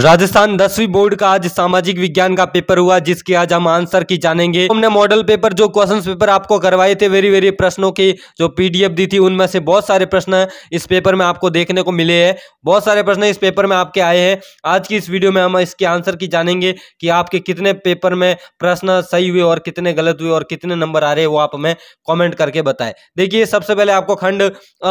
राजस्थान दसवीं बोर्ड का आज सामाजिक विज्ञान का पेपर हुआ, जिसके आज हम आंसर की जानेंगे। हमने मॉडल पेपर जो क्वेश्चन पेपर आपको करवाए थे वेरी वेरी प्रश्नों की, जो पीडीएफ दी थी, उनमें से बहुत सारे प्रश्न इस पेपर में आपको देखने को मिले हैं। बहुत सारे प्रश्न इस पेपर में आपके आए हैं। आज की इस वीडियो में हम इसके आंसर की जानेंगे कि आपके कितने पेपर में प्रश्न सही हुए और कितने गलत हुए और कितने नंबर आ रहे वो आप हमें कॉमेंट करके बताए। देखिए, सबसे पहले आपको खंड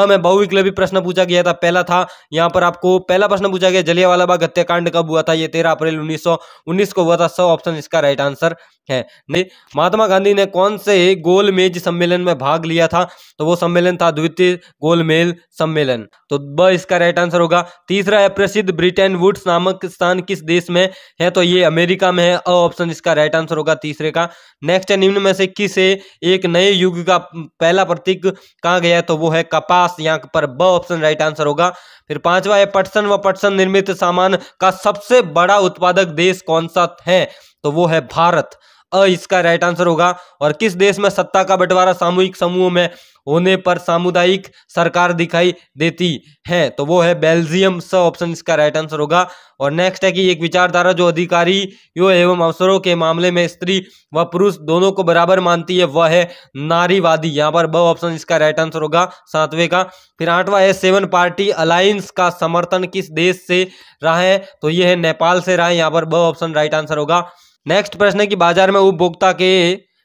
में बहुविकल्पी प्रश्न पूछा गया था, पहला था, यहाँ पर आपको पहला प्रश्न पूछा गया, जलियावाला बाग हत्याकांड कब हुआ था? ये तेरह अप्रैल उन्नीस सौ उन्नीस को हुआ था, सौ ऑप्शन इसका राइट आंसर है। महात्मा गांधी ने कौन से गोलमेज सम्मेलन में भाग लिया था? तो वो सम्मेलन था द्वितीय गोलमेज सम्मेलन। तो ब इसका राइट आंसर होगा, तीसरा है प्रसिद्ध ब्रिटेन वुड्स नामक स्थान किस देश में है? तो ये अमेरिका में है, अ ऑप्शन इसका राइट आंसर होगा तीसरे का। नेक्स्ट है, निम्न में से किस एक नए युग का पहला प्रतीक कहा गया तो वो है कपास, यहाँ पर ब ऑप्शन राइट आंसर होगा। फिर पांचवा है पटसन व पटसन निर्मित सामान का सबसे बड़ा उत्पादक देश कौन सा है? तो वो है भारत। अ, इसका राइट आंसर होगा। और किस देश में सत्ता का बंटवारा सामूहिक समूह में होने पर सामुदायिक सरकार दिखाई देती है? तो वो है बेल्जियम। स ऑप्शन इसका राइट आंसर होगा। और नेक्स्ट है कि एक विचारधारा जो अधिकारी यो एवं अवसरों के मामले में स्त्री व पुरुष दोनों को बराबर मानती है, वह है नारीवादी। यहाँ पर ब ऑप्शन इसका राइट आंसर होगा सातवें का। फिर आठवां है, सेवन पार्टी अलायंस का समर्थन किस देश से रहा है? तो ये है नेपाल से रहा है। यहाँ पर ब ऑप्शन राइट आंसर होगा। नेक्स्ट प्रश्न है कि बाज़ार में उपभोक्ता के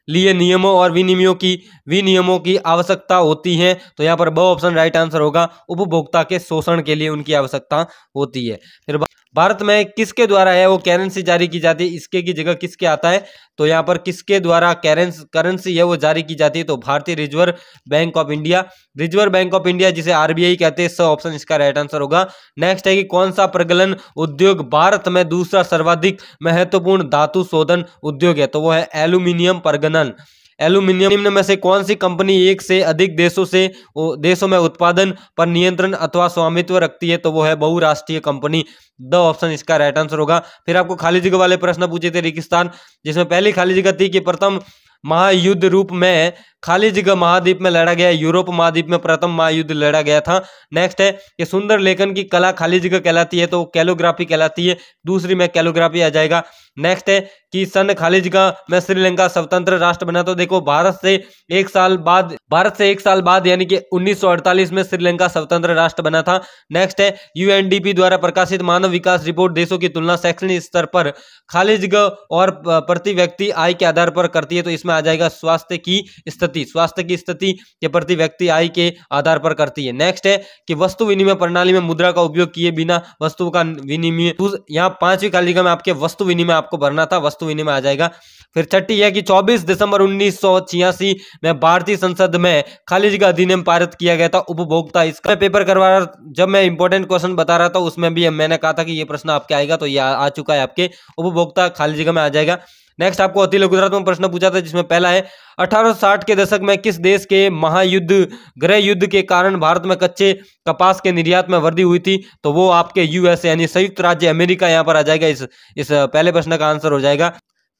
लिए नियमों और विनियमों की विनियमों की आवश्यकता होती है। तो यहाँ पर ब ऑप्शन राइट आंसर होगा। उपभोक्ता के शोषण के लिए उनकी आवश्यकता होती है। फिर भारत में किसके द्वारा है वो करेंसी जारी की जाती है? इसके की जगह किसके आता है? तो यहाँ पर किसके द्वारा करेंस है वो जारी की जाती है? तो भारतीय Reserve Bank of India, Reserve Bank of India जिसे आरबीआई कहते हैं सब ऑप्शन इसका राइट आंसर होगा। नेक्स्ट है कि कौन सा प्रगलन उद्योग भारत में दूसरा सर्वाधिक महत्वपूर्ण धातु शोधन उद्योग है? तो वो है एल्यूमिनियम प्रगलन एल्यूमिनियम में से कौन सी कंपनी एक से अधिक देशों से देशों में उत्पादन पर नियंत्रण अथवा स्वामित्व रखती है तो वो है बहुराष्ट्रीय कंपनी। द ऑप्शन इसका राइट आंसर होगा। फिर आपको खाली जगह वाले प्रश्न पूछे थे रेगिस्तान, जिसमें पहली खाली जगह थी कि प्रथम महायुद्ध रूप में खाली जगह महाद्वीप में लड़ा गया, यूरोप महाद्वीप में प्रथम महायुद्ध लड़ा गया था। नेक्स्ट है कि सुंदर लेखन की कला खाली जगह कहलाती है तो कैलोग्राफी कहलाती है, दूसरी में कैलोग्राफी आ जाएगा। नेक्स्ट है कि सन खाली जगह में श्रीलंका स्वतंत्र राष्ट्र बना तो देखो भारत से एक साल बाद, भारत से एक साल बाद यानी कि 1948 में श्रीलंका स्वतंत्र राष्ट्र बना था। नेक्स्ट है यूएनडीपी द्वारा प्रकाशित मानव विकास रिपोर्ट देशों की तुलना शैक्षणिक स्तर पर खाली जगह और प्रति व्यक्ति आय के आधार पर करती है तो इसमें आ जाएगा स्वास्थ्य की स्थिति। स्थिति स्वास्थ्य की स्थिति के प्रति व्यक्ति आय के आधार पर करती है। नेक्स्ट है कि वस्तु विनिमय प्रणाली में मुद्रा का उपयोग किए बिना वस्तु का विनिमय यहाँ पांचवी खालिका में आपके वस्तु विनिमय आपको भरना था वस्तु विनिमय आ जाएगा। फिर छठी है कि 24 दिसंबर उन्नीस सौ छियासी में भारतीय संसद में खाली जगह अधिनियम पारित किया गया था उपभोक्ता इसका पेपर करवा रहा जब मैं इंपॉर्टेंट क्वेश्चन बता रहा था उसमें भी मैंने कहा था कि ये प्रश्न आपके आएगा तो ये आ, आ चुका है आपके। उपभोक्ता खाली जगह में आ जाएगा। नेक्स्ट आपको अति गुजरात में प्रश्न पूछा था, जिसमें पहला है 1860 के दशक में किस देश के महायुद्ध, गृह युद्ध के कारण भारत में कच्चे कपास के निर्यात में वृद्धि हुई थी? तो वो आपके यूएसए यानी संयुक्त राज्य अमेरिका, यहाँ पर आ जाएगा। इस इस पहले प्रश्न का आंसर हो जाएगा।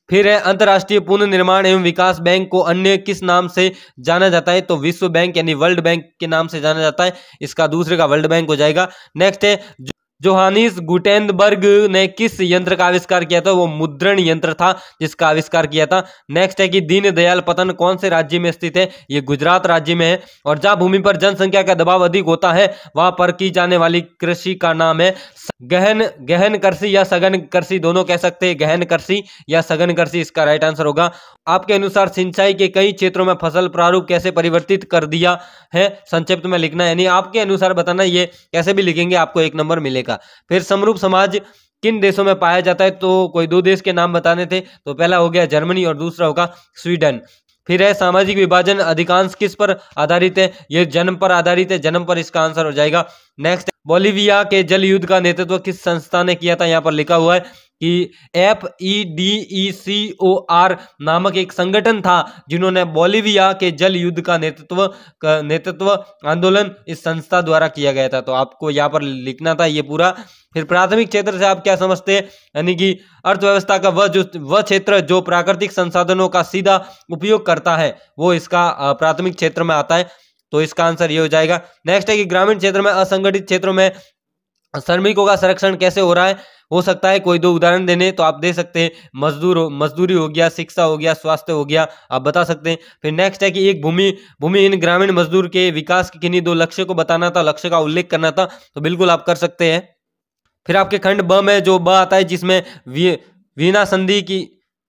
फिर है, अंतर्राष्ट्रीय पुनः निर्माण एवं विकास बैंक को अन्य किस नाम से जाना जाता है? तो विश्व बैंक, यानी वर्ल्ड बैंक के नाम से जाना जाता है। इसका दूसरे का वर्ल्ड बैंक हो जाएगा। नेक्स्ट है जोहानिस गुटेनबर्ग ने किस यंत्र का आविष्कार किया था? वो मुद्रण यंत्र था जिसका आविष्कार किया था। नेक्स्ट है कि दीन दयाल पतन कौन से राज्य में स्थित है? ये गुजरात राज्य में है। और जहाँ भूमि पर जनसंख्या का दबाव अधिक होता है, वहाँ पर की जाने वाली कृषि का नाम है गहन गहन कृषि या सघन कृषि दोनों कह सकते हैं। गहन कृषि या सघन कृषि, इसका राइट आंसर होगा। आपके अनुसार सिंचाई के कई क्षेत्रों में फ़सल प्रारूप कैसे परिवर्तित कर दिया है? संक्षिप्त में लिखना यानी आपके अनुसार बताना, ये कैसे भी लिखेंगे, आपको एक नंबर मिलेगा। फिर समरूप समाज किन देशों में पाया जाता है तो कोई दो देश के नाम बताने थे तो पहला हो गया जर्मनी और दूसरा होगा स्वीडन। फिर है सामाजिक विभाजन, अधिकांश किस पर आधारित है? ये जन्म पर आधारित है, जन्म पर इसका आंसर हो जाएगा। नेक्स्ट बोलीविया के जल युद्ध का नेतृत्व किस संस्था ने किया था? यहाँ पर लिखा हुआ है। कि F E D E C O R नामक एक संगठन था, जिन्होंने बोलीविया के जल युद्ध का नेतृत्व नेतृत्व आंदोलन इस संस्था द्वारा किया गया था। तो आपको यहाँ पर लिखना था ये पूरा। फिर प्राथमिक क्षेत्र से आप क्या समझते हैं? यानी कि अर्थव्यवस्था का वह जो, वह क्षेत्र जो प्राकृतिक संसाधनों का सीधा उपयोग करता है, वो इसका प्राथमिक क्षेत्र में आता है। तो इसका आंसर ये हो जाएगा। नेक्स्ट है कि ग्रामीण क्षेत्र में असंगठित क्षेत्रों में श्रमिकों का संरक्षण कैसे हो रहा है? हो सकता है कोई दो उदाहरण देने तो आप दे सकते हैं। मजदूर मजदूरी हो गया, शिक्षा हो गया, स्वास्थ्य हो गया, आप बता सकते हैं। फिर नेक्स्ट है कि एक भूमि भूमि इन ग्रामीण मजदूर के विकास के किन्हीं दो लक्ष्य को बताना था, लक्ष्य का उल्लेख करना था तो बिल्कुल आप कर सकते हैं। फिर आपके खंड ब में जो ब आता है, जिसमें वीणा संधि की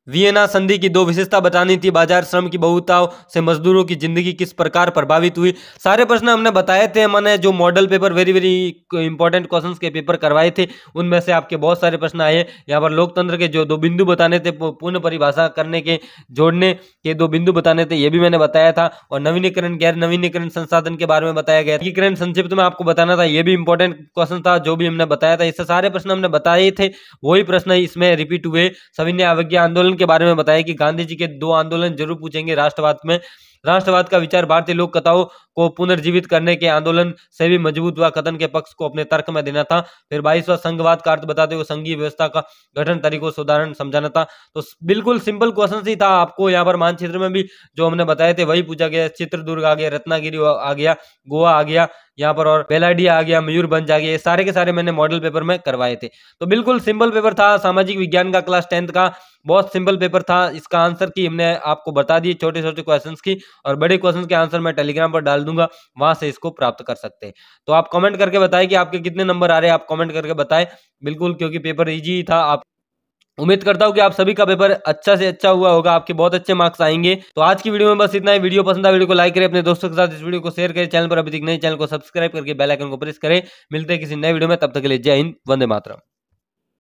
वियना संधि की दो विशेषता बतानी थी। बाज़ार श्रम की बहुताओं से मजदूरों की ज़िंदगी किस प्रकार प्रभावित हुई? सारे प्रश्न हमने बताए थे। मैंने जो model paper very very important questions के पेपर करवाए थे, उनमें से आपके बहुत सारे प्रश्न आए। यहाँ पर लोकतंत्र के जो दो बिंदु बताने थे पूर्ण परिभाषा करने के, जोड़ने के दो बिंदु बताने थे, ये भी मैंने बताया था। और नवीनीकरण, गैर नवीनीकरण संसाधन के बारे में बताया गया एकीकरण संक्षिप्त में आपको बताना था, ये भी इंपॉर्टेंट क्वेश्चन था, जो भी हमने बताया था, इससे सारे प्रश्न हमने बताए थे। वही प्रश्न इसमें रिपीट हुए। सविन्य अवज्ञा आंदोलन के बारे में बताया कि गांधी जी के दो आंदोलन ज़रूर पूछेंगे राष्ट्रवाद में। राष्ट्रवाद का विचार भारतीय लोक कथाओं को पुनर्जीवित करने के आंदोलन से भी मज़बूत हुआ। कथन के पक्ष को अपने तर्क में देना था, फिर बाईसवा संघवाद का अर्थ बताते हुए संघीय व्यवस्था का गठन, तरीकों से उदाहरण समझाना था। तो बिल्कुल सिंपल क्वेश्चन ही था आपको। यहाँ पर मानचित्र में भी जो हमने बताए थे, वही पूछा गया। चित्रदुर्ग आ गया, रत्नागिरी आ गया, गोवा आ गया, यहाँ पर और बेलाडिया आ गया मयूरभंज आ गया। ये सारे के सारे मैंने मॉडल पेपर में करवाए थे। तो बिल्कुल सिंपल पेपर था। सामाजिक विज्ञान का क्लास टेंथ का बहुत सिंपल पेपर था। इसका आंसर की हमने आपको बता दिए छोटे छोटे क्वेश्चंस की। और बड़े क्वेश्चन के आंसर मैं टेलीग्राम पर डाल दूँगा, वहाँ से इसको प्राप्त कर सकते हैं। तो आप कमेंट करके बताएँ कि आपके कितने नंबर आ रहे हैं, आप कमेंट करके बताएँ। बिल्कुल, क्योंकि पेपर ईजी था, आप उम्मीद करता हूँ कि आप सभी का पेपर अच्छा से अच्छा हुआ होगा, आपके बहुत अच्छे मार्क्स आएँगे। तो आज की वीडियो में बस इतना ही। वीडियो पसंद आ वीडियो को लाइक करें, अपने दोस्तों के साथ इस वीडियो को शेयर करें। चैनल पर अभी तक नहीं चैनल को सब्सक्राइब करके बेल आइकन को प्रेस करें। मिलते हैं किसी नए वीडियो में, तब तक के लिए जय हिंद, वंदे मातरम।